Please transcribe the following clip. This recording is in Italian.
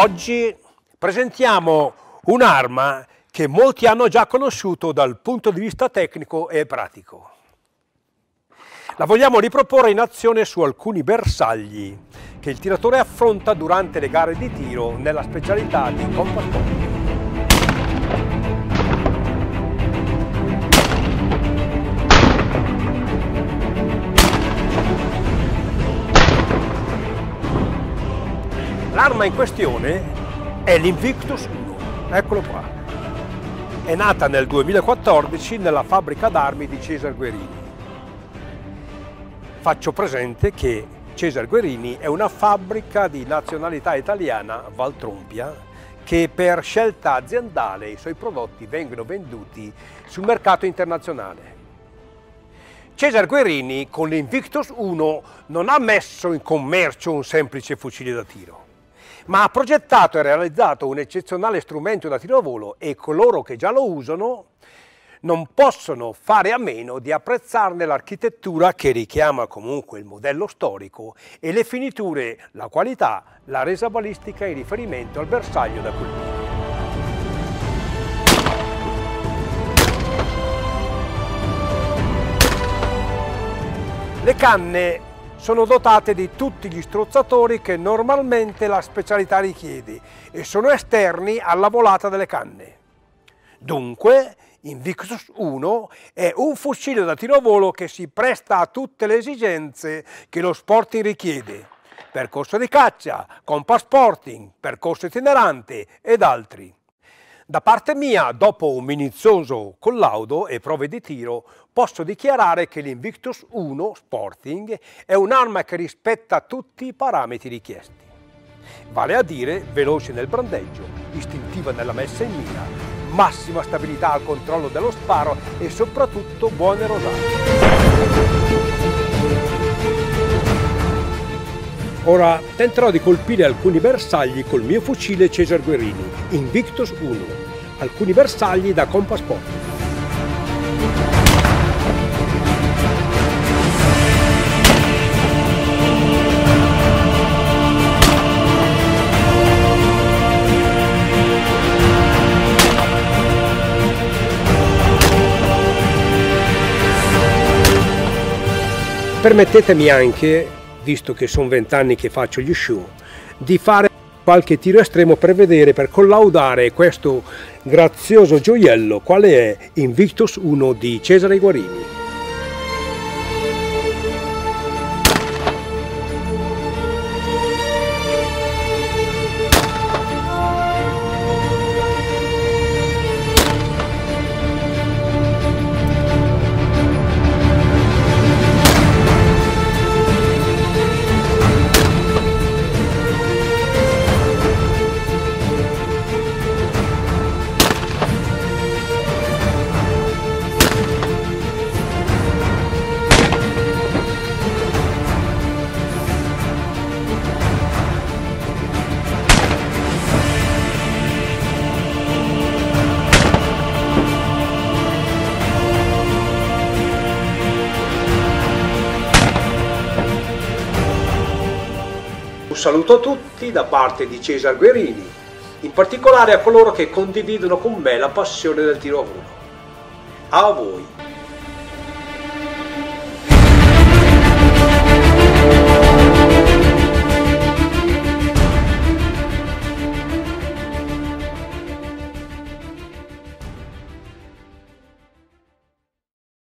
Oggi presentiamo un'arma che molti hanno già conosciuto dal punto di vista tecnico e pratico. La vogliamo riproporre in azione su alcuni bersagli che il tiratore affronta durante le gare di tiro nella specialità di Compass L'arma in questione è l'Invictus 1, eccolo qua. È nata nel 2014 nella fabbrica d'armi di Cesar Guerini. Faccio presente che Cesar Guerini è una fabbrica di nazionalità italiana, Valtrompia, che per scelta aziendale i suoi prodotti vengono venduti sul mercato internazionale. Cesar Guerini con l'Invictus 1 non ha messo in commercio un semplice fucile da tiro ma ha progettato e realizzato un eccezionale strumento da tiro e coloro che già lo usano non possono fare a meno di apprezzarne l'architettura che richiama comunque il modello storico e le finiture, la qualità, la resa balistica in riferimento al bersaglio da colpire. Le canne sono dotate di tutti gli strozzatori che normalmente la specialità richiede e sono esterni alla volata delle canne. Dunque, Invictus 1 è un fucile da tiro a volo che si presta a tutte le esigenze che lo sporting richiede, percorso di caccia, compass sporting, percorso itinerante ed altri. Da parte mia, dopo un minuzioso collaudo e prove di tiro, posso dichiarare che l'Invictus 1 Sporting è un'arma che rispetta tutti i parametri richiesti. Vale a dire veloce nel brandeggio, istintiva nella messa in mira, massima stabilità al controllo dello sparo e soprattutto buone rosate. Ora tenterò di colpire alcuni bersagli col mio fucile Cesar Guerrini, Invictus 1, alcuni bersagli da Compass Point. Permettetemi anche visto che sono vent'anni che faccio gli show, di fare qualche tiro estremo per vedere, per collaudare questo grazioso gioiello, quale è Invictus 1 di Cesare Guarini. Saluto a tutti da parte di Cesar Guerini, in particolare a coloro che condividono con me la passione del tiro a volo. A voi!